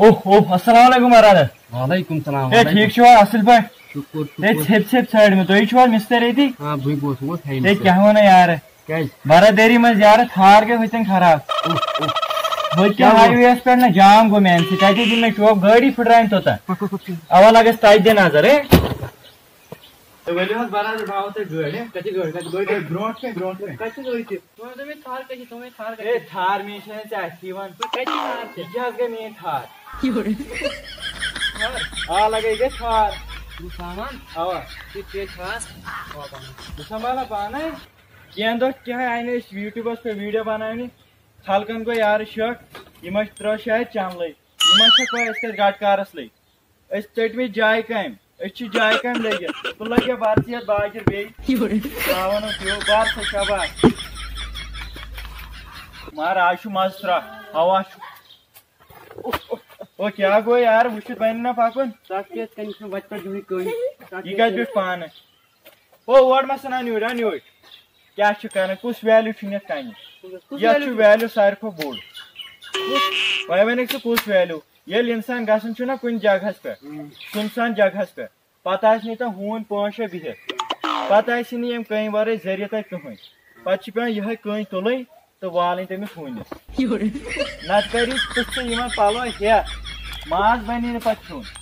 ओह ओह अस्सलाम वालेकुम महाराज। वालेकुम सलाम ए ठीक छो असल पे शुक्र ए शुक्र छेप छेप साइड में तो छो मिस्टर एती हाँ भाई बोस वो है ए क्या होना यार देरी में यार थार के होतन खराब। वो क्या हाईवे पे ना जाम गो मैन से दिन में चौक गाड़ी फुटराइन तो था अवा लगे दे नज़र है तो से है के थार कशी तुम्ही थार ए थार में छे से। सीवन कशी थार छे जहाज़ के में थार? आ लगे के थार। सामान आवा थार? संभाला पाना क्या दो क्या है आईने यूट्यूबर्स पे वीडियो बनानी खलकन को यार शक। यम त्रो शायद चामल यम कोई इस गाट कारस लग अस चट में जाय काम अस जाय काम लगे तो लगे बारसियत बाजर बे वन त्यो बार से आज मज त्रा हवा ओ क्या गो यार वुचित बन ना पाकुन यह कत बिठ पान ओ ओर मा क्या कर कुछ वैल्यू कन वैल्यू सारे खो बोड़ वह वन कुछ वैल्यू ये इंसान गसन कुछ जगह पे सुनसान जगह पे पत् हून पाँच शे बिहत पत् यम कहीं वर ज़रिए कहें पे पे ये कई तुल तो वाल तमिस हूनिस नत कर पलो हे माज बनी पे